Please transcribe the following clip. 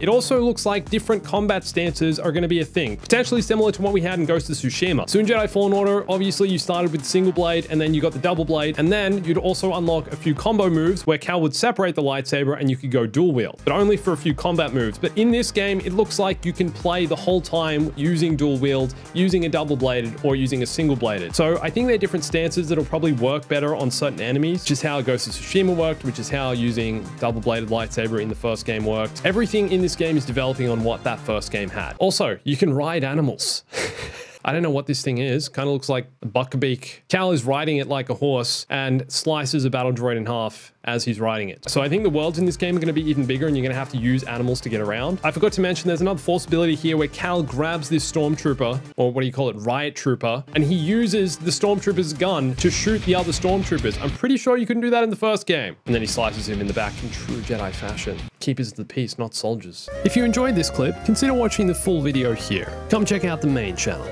It also looks like different combat stances are going to be a thing, potentially similar to what we had in Ghost of Tsushima. So in Jedi Fallen Order, obviously you started with single blade and then you got the double blade, and then you'd also unlock a few combo moves where Cal would separate the lightsaber and you could go dual wield, but only for a few combat moves. But in this game, it looks like you can play the whole time using dual wield, using a double bladed or using a single bladed. So I think they're different stances that'll probably work better on certain enemies, just how Ghost of Tsushima worked, which is how using double bladed lightsaber in the first game worked. Everything in this game is developing on what that first game had. Also, you can ride animals. I don't know what this thing is. Kind of looks like a buckabeak. Cal is riding it like a horse and slices a battle droid in half as he's riding it. So I think the worlds in this game are going to be even bigger and you're going to have to use animals to get around. I forgot to mention there's another force ability here where Cal grabs this stormtrooper, or what do you call it, riot trooper, and he uses the stormtrooper's gun to shoot the other stormtroopers. I'm pretty sure you couldn't do that in the first game. And then he slices him in the back in true Jedi fashion. Keepers of the peace, not soldiers. If you enjoyed this clip, consider watching the full video here. Come check out the main channel.